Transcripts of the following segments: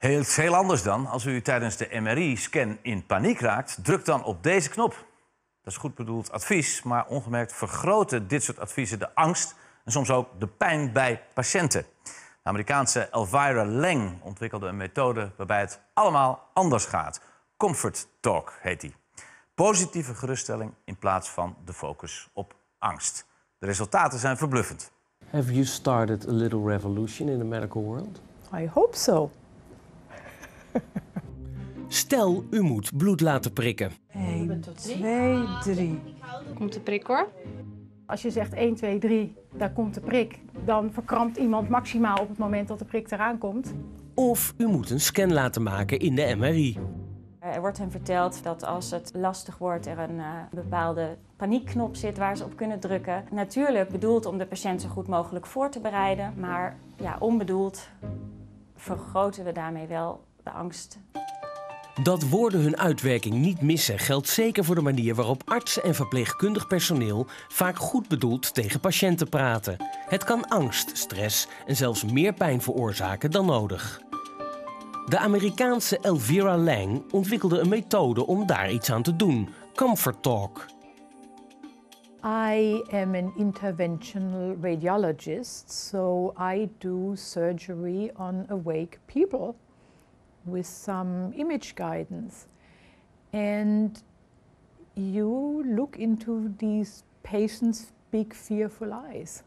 Heel, heel anders dan. Als u tijdens de MRI-scan in paniek raakt, druk dan op deze knop. Dat is goed bedoeld advies, maar ongemerkt vergroten dit soort adviezen de angst en soms ook de pijn bij patiënten. De Amerikaanse Elvira Lang ontwikkelde een methode waarbij het allemaal anders gaat. Comfort Talk heet die. Positieve geruststelling in plaats van de focus op angst. De resultaten zijn verbluffend. Have you started a little revolution in the medical world? I hope so. Stel, u moet bloed laten prikken. 1, 2, 3. Komt de prik hoor. Als je zegt 1, 2, 3, daar komt de prik, dan verkrampt iemand maximaal op het moment dat de prik eraan komt. Of u moet een scan laten maken in de MRI. Er wordt hen verteld dat als het lastig wordt, er een uh, bepaalde paniekknop zit waar ze op kunnen drukken. Natuurlijk bedoeld om de patiënt zo goed mogelijk voor te bereiden, maar ja, onbedoeld vergroten we daarmee wel de angst. Dat woorden hun uitwerking niet missen geldt zeker voor de manier waarop artsen en verpleegkundig personeel vaak goed bedoeld tegen patiënten praten. Het kan angst, stress en zelfs meer pijn veroorzaken dan nodig. De Amerikaanse Elvira Lang ontwikkelde een methode om daar iets aan te doen: Comfort Talk. I am an interventional radiologist, so I do surgery on awake people with some image guidance. And you look into these patients' big, fearful eyes.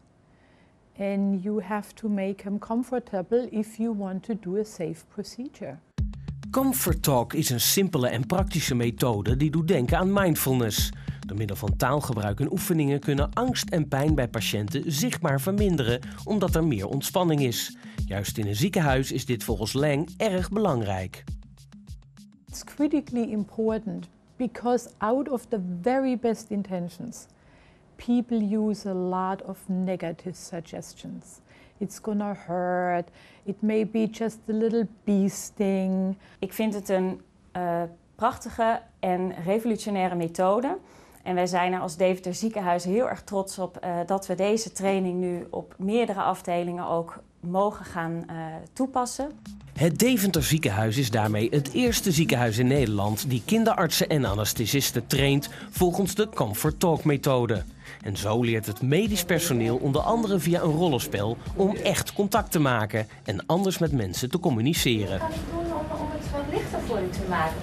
And you have to make them comfortable if you want to do a safe procedure. Comfort Talk is een simpele en praktische methode die doet denken aan mindfulness. Door middel van taalgebruik en oefeningen kunnen angst en pijn bij patiënten zichtbaar verminderen omdat er meer ontspanning is. Juist in een ziekenhuis is dit volgens Lang erg belangrijk. It's critically important because out of the very best intentions, people use a lot of negative suggestions. It's gonna hurt. It may be just a little bee sting. Ik vind het een uh, prachtige en revolutionaire methode. En wij zijn er als Deventer Ziekenhuis heel erg trots op uh, dat we deze training nu op meerdere afdelingen ook mogen gaan uh, toepassen. Het Deventer Ziekenhuis is daarmee het eerste ziekenhuis in Nederland die kinderartsen en anesthesisten traint volgens de Comfort Talk methode. En zo leert het medisch personeel onder andere via een rollenspel om echt contact te maken en anders met mensen te communiceren. Wat kan ik doen om, om het wat lichter voor u te maken?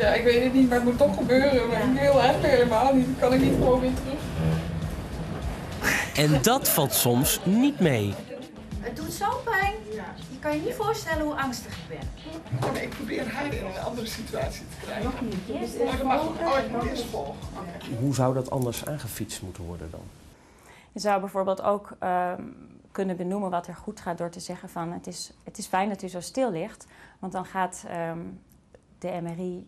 Ja, ik weet het niet, maar het moet toch gebeuren. Maar ik wil eigenlijk helemaal niet. Dan kan ik niet gewoon weer terug. En dat valt soms niet mee. Het doet zo'n pijn. Je kan je niet voorstellen hoe angstig ik ben. Nee, ik probeer haar in een andere situatie te krijgen. Nog niet. Eerst Oh, eerst volgen. Hoe zou dat anders aangefietst moeten worden dan? Je zou bijvoorbeeld ook uh, kunnen benoemen wat er goed gaat door te zeggen van het is, het is fijn dat u zo stil ligt, want dan gaat um, de MRI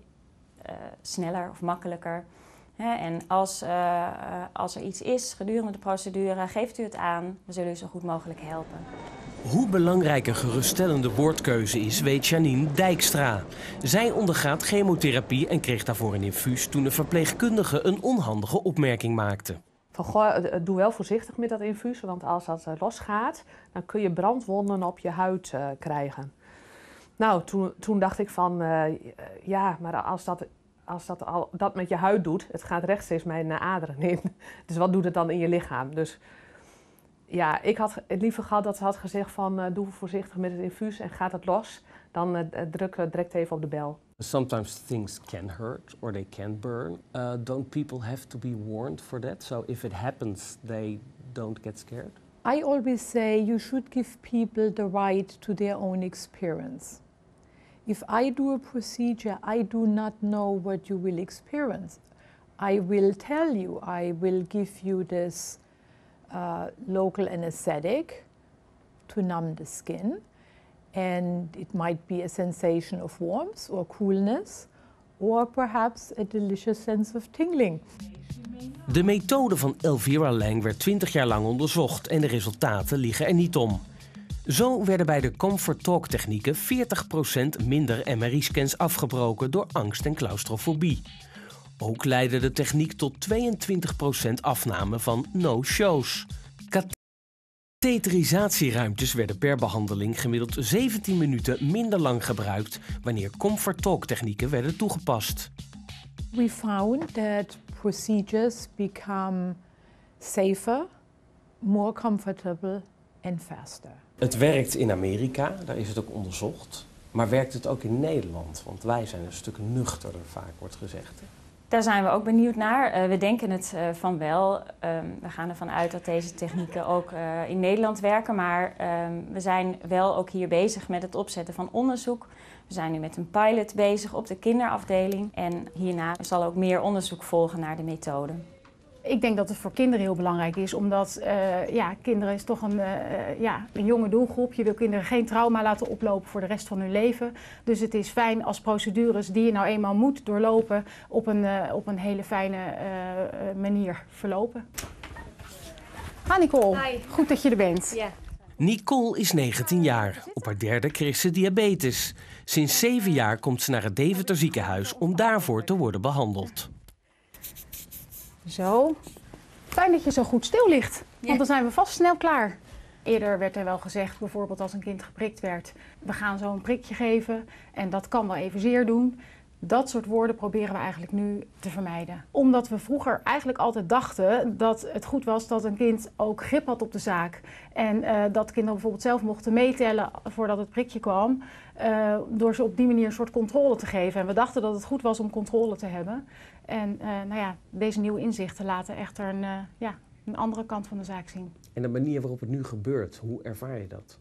sneller of makkelijker. Hè? En als, uh, als er iets is gedurende de procedure, geeft u het aan, we zullen u zo goed mogelijk helpen. Hoe belangrijk een geruststellende woordkeuze is, weet Janine Dijkstra. Zij ondergaat chemotherapie en kreeg daarvoor een infuus toen een verpleegkundige een onhandige opmerking maakte. Van, goh, doe wel voorzichtig met dat infuus, want als dat losgaat, dan kun je brandwonden op je huid uh, krijgen. Nou, toen, toen dacht ik van, uh, ja, maar als dat, als dat al dat met je huid doet, het gaat rechtstreeks mijn aderen in. Dus wat doet het dan in je lichaam? Dus ja, ik had het liever gehad dat ze had gezegd van uh, doe voorzichtig met het infuus en gaat het los. Dan uh, druk direct even op de bel. Sometimes things can hurt or they can burn. Uh, don't people have to be warned for that? So if it happens, they don't get scared? I always say you should give people the right to their own experience. If I do a procedure, I do not know what you will experience. I will tell you, I will give you this uh, local anesthetic to numb the skin. And it might be a sensation of warmth or coolness, or perhaps a delicious sense of tingling. De methode van Elvira Lang werd 20 jaar lang onderzocht en de resultaten liggen er niet om. Zo werden bij de Comfort Talk technieken 40% minder MRI-scans afgebroken door angst en claustrofobie. Ook leidde de techniek tot 22% afname van no-shows. Teterisatieruimtes werden per behandeling gemiddeld 17 minuten minder lang gebruikt wanneer comfort talk technieken werden toegepast. We found that procedures become safer, more comfortable and faster. Het werkt in Amerika, daar is het ook onderzocht. Maar werkt het ook in Nederland? Want wij zijn een stuk nuchterder, vaak wordt gezegd. Daar zijn we ook benieuwd naar. Uh, we denken het uh, van wel. Um, we gaan ervan uit dat deze technieken ook uh, in Nederland werken. Maar um, we zijn wel ook hier bezig met het opzetten van onderzoek. We zijn nu met een pilot bezig op de kinderafdeling. En hierna zal ook meer onderzoek volgen naar de methode. Ik denk dat het voor kinderen heel belangrijk is, omdat uh, ja, kinderen is toch een, uh, ja, een jonge doelgroep. Je wil kinderen geen trauma laten oplopen voor de rest van hun leven. Dus het is fijn als procedures die je nou eenmaal moet doorlopen op een, uh, op een hele fijne manier verlopen. Ha Nicole, Hi. goed dat je er bent. Ja. Nicole is 19 jaar. Op haar derde kreeg ze diabetes. Sinds zeven jaar komt ze naar het Deventer ziekenhuis om daarvoor te worden behandeld. Zo. Fijn dat je zo goed stil ligt, want dan zijn we vast snel klaar. Eerder werd er wel gezegd, bijvoorbeeld als een kind geprikt werd, we gaan zo een prikje geven en dat kan wel even zeer doen. Dat soort woorden proberen we eigenlijk nu te vermijden. Omdat we vroeger eigenlijk altijd dachten dat het goed was dat een kind ook grip had op de zaak. En uh, dat kinderen bijvoorbeeld zelf mochten meetellen voordat het prikje kwam. Uh, door ze op die manier een soort controle te geven. En we dachten dat het goed was om controle te hebben. En uh, nou ja, deze nieuwe inzichten laten echter een, ja, een andere kant van de zaak zien. En de manier waarop het nu gebeurt, hoe ervaar je dat?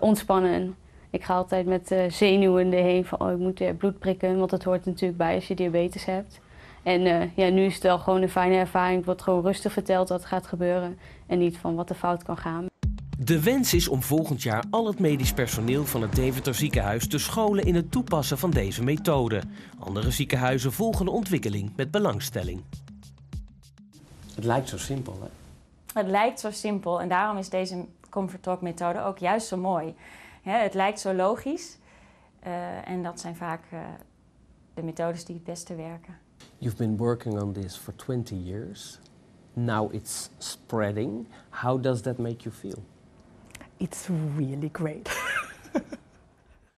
ontspannen. Ik ga altijd met uh, zenuwen erheen van oh, ik moet bloed prikken, want dat hoort natuurlijk bij als je diabetes hebt. En uh, ja, nu is het wel gewoon een fijne ervaring. Het wordt gewoon rustig verteld wat gaat gebeuren en niet van wat er fout kan gaan. De wens is om volgend jaar al het medisch personeel van het Deventer ziekenhuis te scholen in het toepassen van deze methode. Andere ziekenhuizen volgen de ontwikkeling met belangstelling. Het lijkt zo simpel, hè? Het lijkt zo simpel en daarom is deze Comfort Talk methode ook juist zo mooi. Het lijkt zo logisch uh, en dat zijn vaak uh, de methodes die het beste werken. You've been working on this for 20 years. Now it's spreading. How does that make you feel? It's really great.